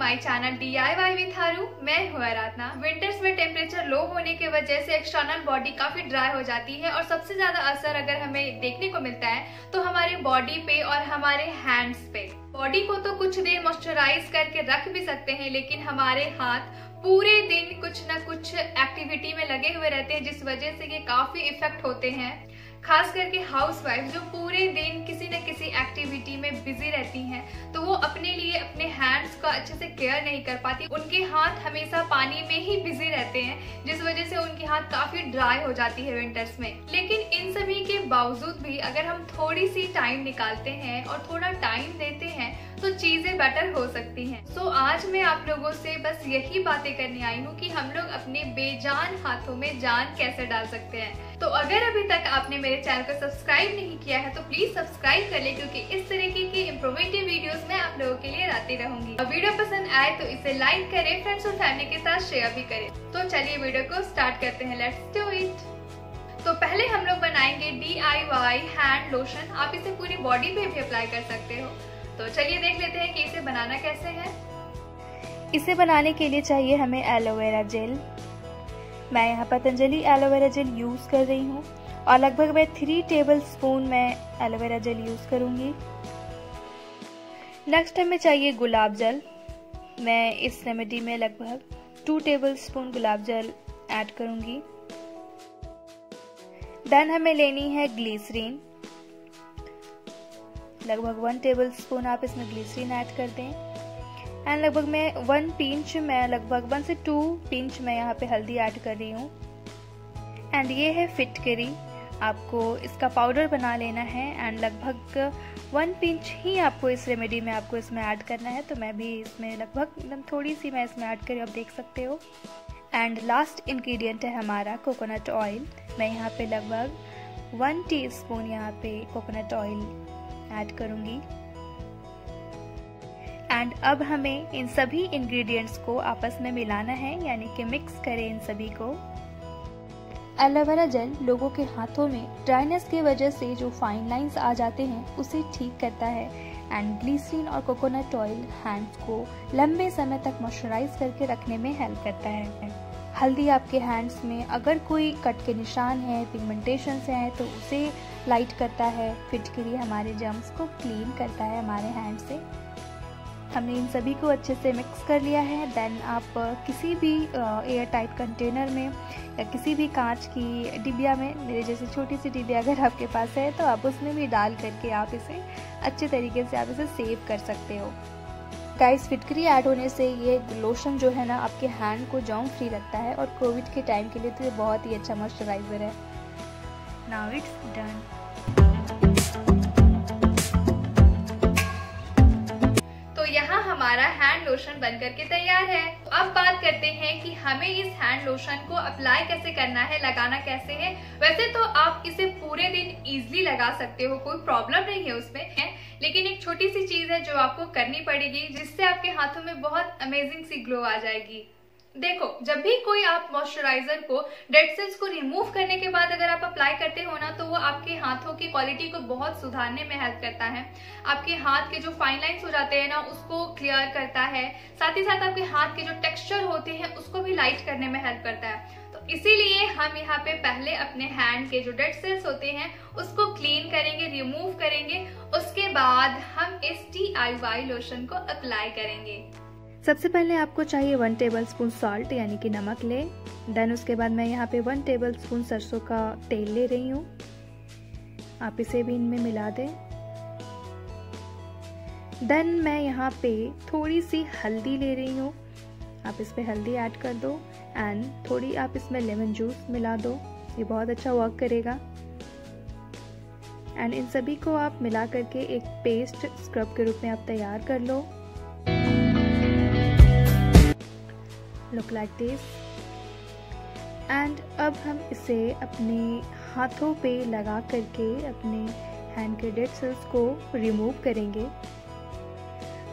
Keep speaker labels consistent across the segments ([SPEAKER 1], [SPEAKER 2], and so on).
[SPEAKER 1] My channel D I Y मैं हूँ आराधना। Winters में टेम्परेचर लो होने की वजह से एक्सटर्नल बॉडी काफ़ी ड्राई हो जाती है और सबसे ज़्यादा असर अगर हमें देखने को मिलता है तो हमारे बॉडी पे और हमारे हैंड्स पे। बॉडी को तो कुछ देर मॉइस्चराइज करके रख भी सकते हैं, लेकिन हमारे हाथ पूरे दिन कुछ ना कुछ एक्टिविटी में लगे हुए रहते हैं, जिस वजह से ये काफ़ी इफ़ेक्ट होते हैं। खास करके हाउस वाइफ जो पूरे दिन किसी न किसी एक्टिविटी में बिज़ी रहती हैं तो वो अपने लिए अपने हैंड्स का अच्छे से केयर नहीं कर पाती। उनके हाथ हमेशा पानी में ही बिज़ी रहते हैं, जिस वजह से उनके हाथ काफ़ी ड्राई हो जाती है विंटर्स में। लेकिन इन सभी के बावजूद भी अगर हम थोड़ी सी टाइम निकालते हैं और थोड़ा टाइम देते हैं तो चीज़ें बेटर हो सकती हैं। सो so, आज मैं आप लोगों से बस यही बातें करने आई हूँ कि हम लोग अपने बेजान हाथों में जान कैसे डाल सकते हैं। तो अगर अभी तक आपने मेरे चैनल को सब्सक्राइब नहीं किया है तो प्लीज़ सब्सक्राइब कर ले क्योंकि इस तरीके की इम्प्रोवेटिव वीडियोस मैं आप लोगों के लिए लाती रहूँगी। और वीडियो पसंद आए तो इसे लाइक करें फ्रेंड्स और फैमिली के साथ शेयर भी करें। तो चलिए वीडियो को स्टार्ट करते हैं। लेट्स डू इट तो पहले हम लोग बनाएँगे D I Y hand lotion आप इसे पूरी बॉडी पे भी अप्लाई कर सकते हो। तो चलिए देख लेते हैं कि इसे बनाना कैसे है।
[SPEAKER 2] इसे बनाने के लिए चाहिए हमें एलोवेरा जेल मैं यहाँ पतंजलि एलोवेरा जेल यूज़ कर रही हूँ और लगभग मैं थ्री टेबल स्पून मैं एलोवेरा जेल यूज़ करूँगी। नेक्स्ट हमें चाहिए गुलाब जल। मैं इस रेमेडी में लगभग टू टेबल स्पून गुलाब जल ऐड करूँगी। देन हमें लेनी है ग्लीसरीन लगभग वन टेबल स्पून आप इसमें ग्लीसरीन ऐड कर दें एंड लगभग मैं वन पिंच मैं, लगभग वन से टू पिंच मैं यहाँ पे हल्दी ऐड कर रही हूँ। एंड ये है फिटकरी आपको इसका पाउडर बना लेना है एंड लगभग वन पिंच ही आपको इस रेमेडी में आपको इसमें ऐड करना है। तो मैं भी इसमें लगभग एकदम थोड़ी सी मैं इसमें ऐड करी, आप देख सकते हो। एंड लास्ट इंग्रेडिएंट है हमारा कोकोनट ऑयल मैं यहाँ पे लगभग वन टी स्पून यहाँ पे कोकोनट ऑयल ऐड करूँगी। एंड अब हमें इन सभी इंग्रेडिएंट्स को आपस में मिलाना है, यानी कि मिक्स करें इन सभी को। एलोवेरा जेल लोगों के हाथों में ड्राइनेस की वजह से जो फाइन लाइंस आ जाते हैं, उसे ठीक करता है। एंड ग्लीसरीन और कोकोनट ऑयल हैंड्स को लंबे समय तक मॉइस्चराइज करके रखने में हेल्प करता है। हल्दी आपके हैंड्स में अगर कोई कट के निशान है पिगमेंटेशन हैं तो उसे लाइट करता है फिटकरी हमारे जम्स को क्लीन करता है हमारे हैंड से। हमने इन सभी को अच्छे से मिक्स कर लिया है। देन आप किसी भी एयर टाइट कंटेनर में या किसी भी कांच की डिबिया में, मेरे जैसे छोटी सी डिबिया अगर आपके पास है तो आप उसमें भी डाल करके आप इसे अच्छे तरीके से आप इसे सेव कर सकते हो। गाइस फिटकरी ऐड होने से ये लोशन जो है ना, आपके हैंड को जॉम फ्री रखता है और कोविड के टाइम के लिए तो ये बहुत ही अच्छा मॉइस्चराइजर है। नाउ इट्स डन
[SPEAKER 1] हमारा हैंड लोशन बनकर के तैयार है। अब बात करते हैं कि हमें इस हैंड लोशन को अप्लाई कैसे करना है, लगाना कैसे है। वैसे तो आप इसे पूरे दिन इजिली लगा सकते हो, कोई प्रॉब्लम नहीं है उसमें। है लेकिन एक छोटी सी चीज़ है जो आपको करनी पड़ेगी, जिससे आपके हाथों में बहुत अमेजिंग सी ग्लो आ जाएगी। देखो, जब भी कोई आप मॉइस्चराइजर को डेड सेल्स को रिमूव करने के बाद अगर आप अप्लाई करते हो ना तो वो आपके हाथों की क्वालिटी को बहुत सुधारने में हेल्प करता है। आपके हाथ के जो फाइन लाइन्स हो जाते हैं ना, उसको क्लियर करता है। साथ ही साथ आपके हाथ के जो टेक्सचर होते हैं, उसको भी लाइट करने में हेल्प करता है। तो इसीलिए हम यहाँ पे पहले अपने हैंड के जो डेड सेल्स होते हैं, उसको क्लीन करेंगे रिमूव करेंगे। उसके बाद हम इस टी आई वाई लोशन को अप्लाई करेंगे।
[SPEAKER 2] सबसे पहले आपको चाहिए वन टेबल स्पून सॉल्ट यानी कि नमक ले। देन उसके बाद मैं यहाँ पे वन टेबल स्पून सरसों का तेल ले रही हूँ। आप इसे भी इनमें मिला दें। देन मैं यहाँ पे थोड़ी सी हल्दी ले रही हूँ। आप इस पर हल्दी ऐड कर दो एंड थोड़ी आप इसमें लेमन जूस मिला दो। ये बहुत अच्छा वर्क करेगा। एंड इन सभी को आप मिला करके एक पेस्ट स्क्रब के रूप में आप तैयार कर लो। लुक लाइक दिस एंड अब हम इसे अपने हाथों पे लगा करके अपने हैंड के डेड सेल्स को रिमूव करेंगे।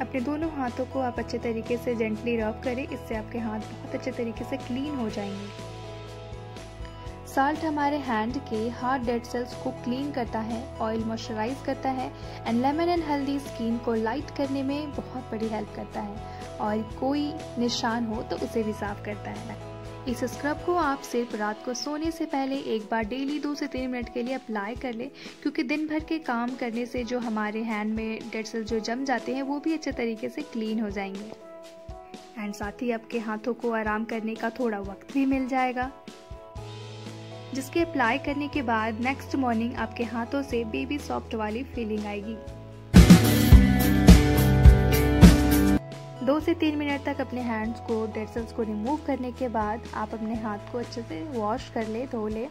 [SPEAKER 2] अपने दोनों हाथों को आप अच्छे तरीके से जेंटली रब करें, इससे आपके हाथ बहुत अच्छे तरीके से क्लीन हो जाएँगे। साल्ट हमारे हैंड के हार्ड डेड सेल्स को क्लीन करता है ऑयल मॉइस्चराइज करता है एंड लेमन एंड हल्दी स्किन को लाइट करने में बहुत बड़ी हेल्प करता है। और कोई निशान हो तो उसे भी साफ़ करता है। इस स्क्रब को आप सिर्फ़ रात को सोने से पहले एक बार डेली दो से तीन मिनट के लिए अप्लाई कर ले, क्योंकि दिन भर के काम करने से जो हमारे हैंड में डेड सेल जो जम जाते हैं, वो भी अच्छे तरीके से क्लीन हो जाएँगे। एंड साथ ही आपके हाथों को आराम करने का थोड़ा वक्त भी मिल जाएगा। जिसके अप्लाई करने के बाद नेक्स्ट मॉर्निंग आपके हाथों से बेबी सॉफ्ट वाली फीलिंग आएगी। दो से तीन मिनट तक अपने हैंड्स को डेड सेल्स को रिमूव करने के बाद आप अपने हाथ को अच्छे से वॉश कर ले, धो ले।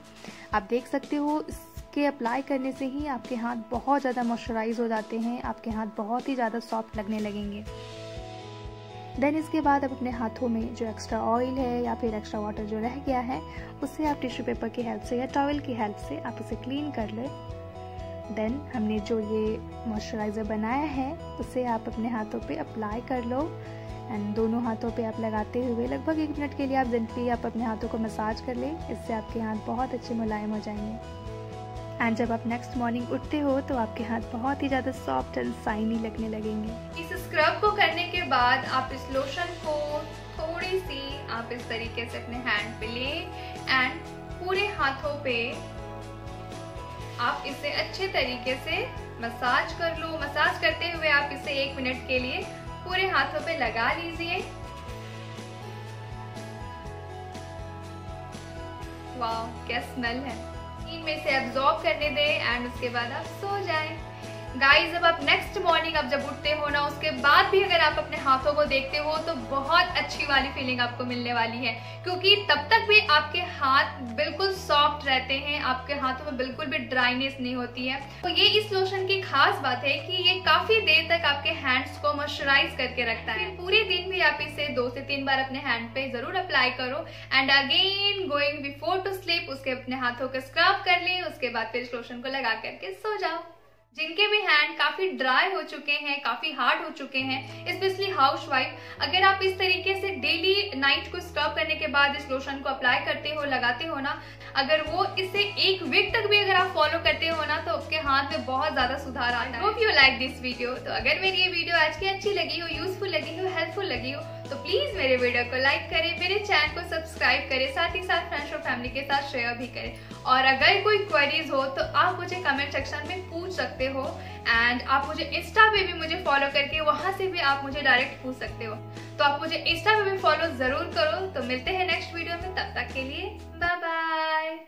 [SPEAKER 2] आप देख सकते हो, इसके अप्लाई करने से ही आपके हाथ बहुत ज़्यादा मॉइस्चराइज हो जाते हैं, आपके हाथ बहुत ही ज़्यादा सॉफ्ट लगने लगेंगे। देन इसके बाद आप अपने हाथों में जो एक्स्ट्रा ऑयल है या फिर एक्स्ट्रा वाटर जो रह गया है, उससे आप टिश्यू पेपर की हेल्प से या टॉवल की हेल्प से आप उसे क्लीन कर लें। देन हमने जो ये मॉइस्चराइज़र बनाया है, उसे आप अपने हाथों पे अप्लाई कर लो। एंड दोनों हाथों पे आप लगाते हुए लगभग एक मिनट के लिए आप जेंटली आप अपने हाथों को मसाज कर लें। इससे आपके हाथ बहुत अच्छे मुलायम हो जाएँगे। एंड जब आप नेक्स्ट मॉर्निंग उठते हो तो आपके हाथ बहुत ही ज़्यादा सॉफ्ट एंड साइनी लगने लगेंगे।
[SPEAKER 1] इस स्क्रब को करने के बाद आप इस लोशन को थोड़ी सी आप इस तरीके से अपने हैंड पे ले एंड पूरे हाथों पे आप इसे अच्छे तरीके से मसाज कर लो। मसाज करते हुए आप इसे एक मिनट के लिए पूरे हाथों पे लगा लीजिए। वाह क्या स्मेल है। में से एब्जॉर्ब करने दें एंड उसके बाद आप सो जाएँ। गाइस जब आप नेक्स्ट मॉर्निंग आप जब उठते हो ना, उसके बाद भी अगर आप अपने हाथों को देखते हो तो बहुत अच्छी वाली फीलिंग आपको मिलने वाली है। क्योंकि तब तक भी आपके हाथ बिल्कुल सॉफ्ट रहते हैं, आपके हाथों में बिल्कुल भी ड्राइनेस नहीं होती है। तो ये इस लोशन की खास बात है कि ये काफ़ी आपके हैंड्स को मॉइस्चराइज करके रखता है। पूरे दिन भी आप इसे दो से तीन बार अपने हैंड पे ज़रूर अप्लाई करो। And again going before to sleep उसके अपने हाथों को स्क्रब कर ले, उसके बाद फिर लोशन को लगा करके सो जाओ। जिनके भी हैंड काफ़ी ड्राई हो चुके हैं, काफ़ी हार्ड हो चुके हैं स्पेशली हाउस वाइफ अगर आप इस तरीके से डेली नाइट को स्क्रब करने के बाद इस लोशन को अप्लाई करते हो, लगाते हो ना, अगर वो इसे एक वीक तक भी अगर आप फॉलो करते हो ना तो आपके हाथ में बहुत ज़्यादा सुधार आता है। Hope you like this video तो अगर मेरी ये वीडियो आज की अच्छी लगी हो यूजफुल लगी हो हेल्पफुल लगी हो तो प्लीज़ मेरे वीडियो को लाइक करें, मेरे चैनल को सब्सक्राइब करें, साथ ही साथ फ्रेंड्स और फैमिली के साथ शेयर भी करें। और अगर कोई क्वेरीज हो तो आप मुझे कमेंट सेक्शन में पूछ सकते हो एंड आप मुझे इंस्टा पे भी मुझे फॉलो करके वहाँ से भी आप मुझे डायरेक्ट पूछ सकते हो। तो आप मुझे इंस्टा पे भी फॉलो ज़रूर करो। तो मिलते हैं नेक्स्ट वीडियो में, तब तक के लिए बाय